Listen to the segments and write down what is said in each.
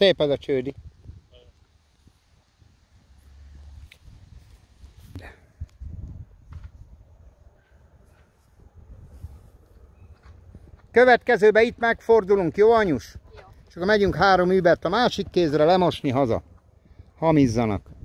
Szép az a csődi. Következőbe itt megfordulunk, jó anyus? Jó. És akkor megyünk három übert a másik kézre lemosni haza. Hamizzanak.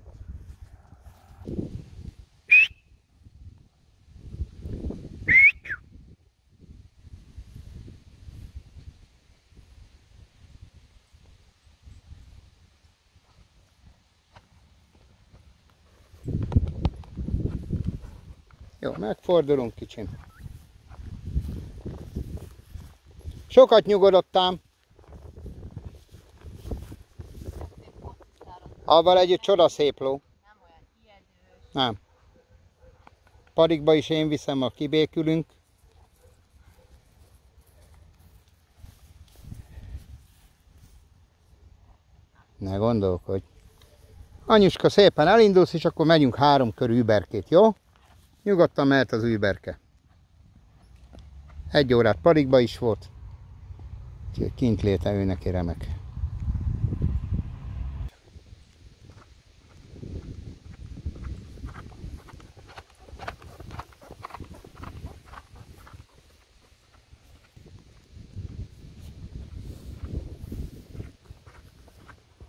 Jó, megfordulunk kicsim. Sokat nyugodottam. Avval együtt csoda szép ló. Nem olyan. Padikba is én viszem, a kibékülünk. Ne gondolkodj. Anyuska szépen elindulsz, és akkor megyünk három kör überkét, jó? Nyugodtan mehet az überke. Egy órát padikba is volt. Kint léte ő neki remek.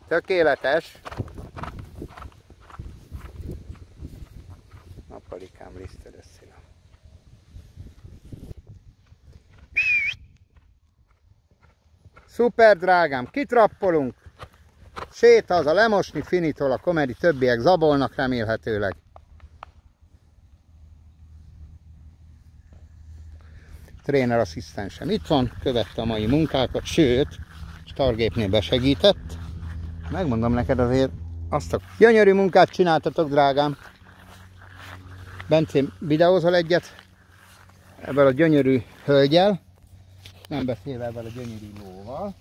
Tökéletes. Napalikám lisztedes szína. Szuper drágám, kitrappolunk. Sét a lemosni, finitol a komedi, többiek zabolnak remélhetőleg. Tréner asszisztensem itt van, követte a mai munkákat, sőt, stargépnél besegített. Megmondom neked azért, azt a gyönyörű munkát csináltatok, drágám. Bencém videózol egyet ebben a gyönyörű hölgyel, nem beszélve ebben a gyönyörű lóval.